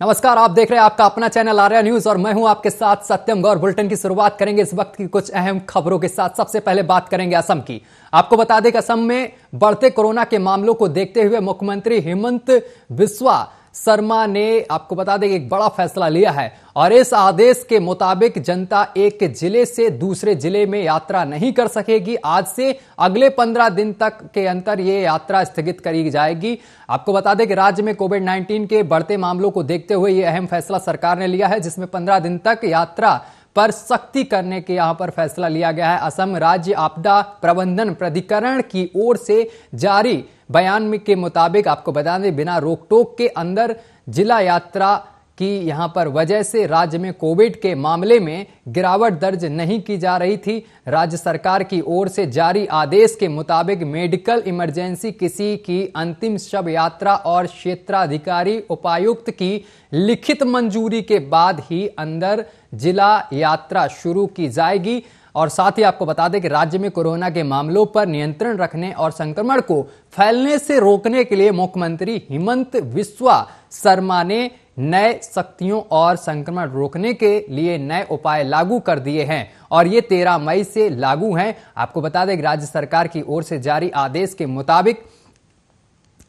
नमस्कार, आप देख रहे हैं आपका अपना चैनल आर्या न्यूज़ और मैं हूँ आपके साथ सत्यम गौर। बुलेटिन की शुरुआत करेंगे इस वक्त की कुछ अहम खबरों के साथ। सबसे पहले बात करेंगे असम की। आपको बता दें कि असम में बढ़ते कोरोना के मामलों को देखते हुए मुख्यमंत्री हेमंत बिस्वा शर्मा ने आपको बता दें एक बड़ा फैसला लिया है और इस आदेश के मुताबिक जनता एक ज़िले से दूसरे ज़िले में यात्रा नहीं कर सकेगी। आज से अगले पंद्रह दिन तक के अंतर ये यात्रा स्थगित करी जाएगी। आपको बता दें कि राज्य में कोविड 19 के बढ़ते मामलों को देखते हुए ये अहम फैसला सरकार ने लिया है, जिसमें पंद्रह दिन तक यात्रा पर सख्ती करने के यहाँ पर फैसला लिया गया है। असम राज्य आपदा प्रबंधन प्राधिकरण की ओर से जारी बयान के मुताबिक आपको बता दें, बिना रोक टोक के अंदर जिला यात्रा की यहाँ पर वजह से राज्य में कोविड के मामले में गिरावट दर्ज नहीं की जा रही थी। राज्य सरकार की ओर से जारी आदेश के मुताबिक मेडिकल इमरजेंसी किसी की अंतिम शव यात्रा और क्षेत्राधिकारी उपायुक्त की लिखित मंजूरी के बाद ही अंदर जिला यात्रा शुरू की जाएगी। और साथ ही आपको बता दें कि राज्य में कोरोना के मामलों पर नियंत्रण रखने और संक्रमण को फैलने से रोकने के लिए मुख्यमंत्री हिमंत विश्वा शर्मा ने नए शक्तियों और संक्रमण रोकने के लिए नए उपाय लागू कर दिए हैं और ये तेरह मई से लागू हैं। आपको बता दें राज्य सरकार की ओर से जारी आदेश के मुताबिक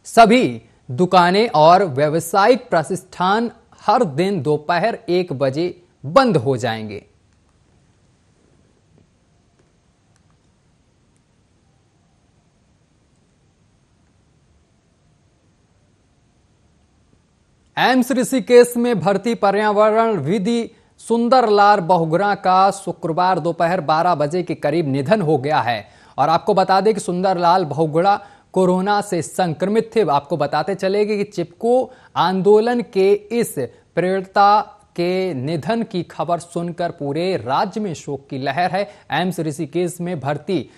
सभी दुकानें और व्यावसायिक प्रतिष्ठान हर दिन दोपहर एक बजे बंद हो जाएँगे। एम्स ऋषिकेश में भर्ती पर्यावरण विधि सुंदरलाल बहुगुरा का शुक्रवार दोपहर 12 बजे के करीब निधन हो गया है। और आपको बता दें कि सुंदरलाल बहुगुड़ा कोरोना से संक्रमित थे। आपको बताते चलेगे कि चिपको आंदोलन के इस प्रेरणता के निधन की खबर सुनकर पूरे राज्य में शोक की लहर है। एम्स ऋषिकेश में भर्ती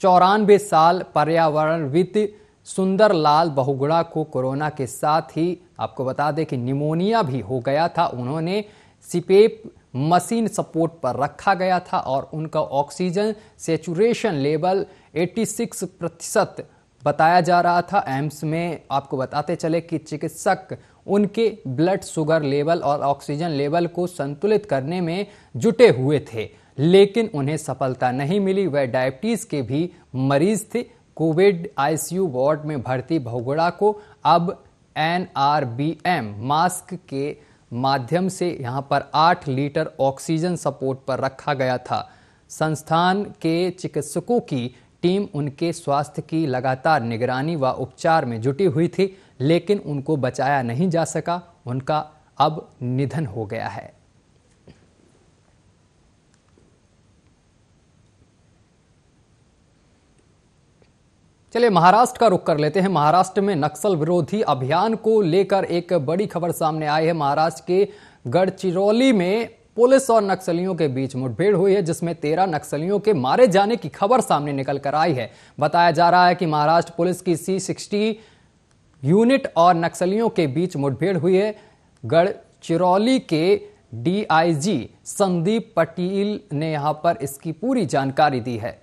चौरानवे साल पर्यावरणविद सुंदर लाल बहुगुड़ा को कोरोना के साथ ही आपको बता दें कि निमोनिया भी हो गया था। उन्होंने सिपेप मशीन सपोर्ट पर रखा गया था और उनका ऑक्सीजन सेचुरेशन लेवल 86 प्रतिशत बताया जा रहा था। एम्स में आपको बताते चले कि चिकित्सक उनके ब्लड शुगर लेवल और ऑक्सीजन लेवल को संतुलित करने में जुटे हुए थे, लेकिन उन्हें सफलता नहीं मिली। वह डायबिटीज़ के भी मरीज़ थे। कोविड आईसीयू वार्ड में भर्ती बहुगुड़ा को अब एनआरबीएम मास्क के माध्यम से यहाँ पर 8 लीटर ऑक्सीजन सपोर्ट पर रखा गया था। संस्थान के चिकित्सकों की टीम उनके स्वास्थ्य की लगातार निगरानी व उपचार में जुटी हुई थी, लेकिन उनको बचाया नहीं जा सका। उनका अब निधन हो गया है। चलिए, महाराष्ट्र का रुख कर लेते हैं। महाराष्ट्र में नक्सल विरोधी अभियान को लेकर एक बड़ी खबर सामने आई है। महाराष्ट्र के गढ़चिरौली में पुलिस और नक्सलियों के बीच मुठभेड़ हुई है, जिसमें तेरह नक्सलियों के मारे जाने की खबर सामने निकल कर आई है। बताया जा रहा है कि महाराष्ट्र पुलिस की सी सिक्सटी यूनिट और नक्सलियों के बीच मुठभेड़ हुई है। गढ़चिरौली के डीआईजी संदीप पटेल ने यहाँ पर इसकी पूरी जानकारी दी है।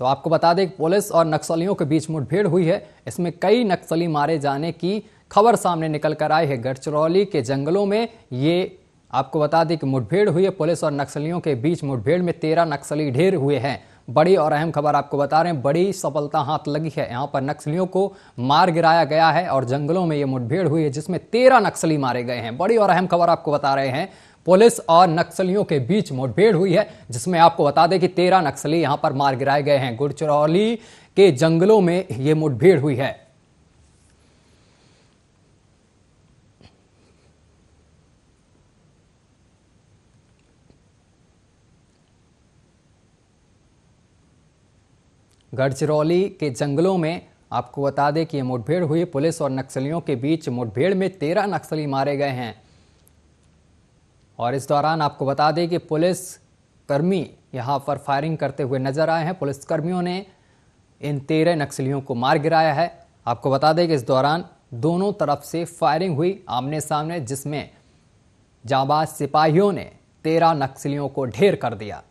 तो आपको बता दें पुलिस और नक्सलियों के बीच मुठभेड़ हुई है। इसमें कई नक्सली मारे जाने की खबर सामने निकल कर आई है। गढ़चिरौली के जंगलों में ये आपको बता दें कि मुठभेड़ हुई है। पुलिस और नक्सलियों के बीच मुठभेड़ में तेरह नक्सली ढेर हुए हैं। बड़ी और अहम खबर आपको बता रहे हैं, बड़ी सफलता हाथ लगी है। यहाँ पर नक्सलियों को मार गिराया गया है और जंगलों में ये मुठभेड़ हुई है, जिसमें तेरह नक्सली मारे गए हैं। बड़ी और अहम खबर आपको बता रहे हैं, पुलिस और नक्सलियों के बीच मुठभेड़ हुई है, जिसमें आपको बता दें कि तेरह नक्सली यहाँ पर मार गिराए गए हैं। गुड़चरौली के जंगलों में यह मुठभेड़ हुई है। गढ़चिरौली के जंगलों में आपको बता दें कि यह मुठभेड़ हुई। पुलिस और नक्सलियों के बीच मुठभेड़ में तेरह नक्सली मारे गए हैं। और इस दौरान आपको बता दें कि पुलिस कर्मी यहाँ पर फायरिंग करते हुए नज़र आए हैं। पुलिस कर्मियों ने इन तेरह नक्सलियों को मार गिराया है। आपको बता दें कि इस दौरान दोनों तरफ़ से फायरिंग हुई आमने सामने, जिसमें जाबाज सिपाहियों ने तेरह नक्सलियों को ढेर कर दिया।